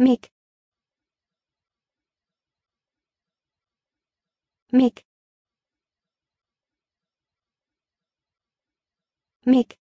Мик, Мик, Мик.